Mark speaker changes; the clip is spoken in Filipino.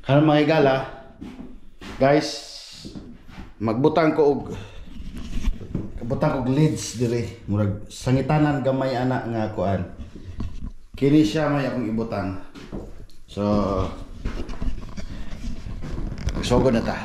Speaker 1: Karon mga higala, guys, magbutang ko og butang og leads dire murag sangitanan gamay ana nga kuan. Kini siya may akong ibutang. So Sogod na ta.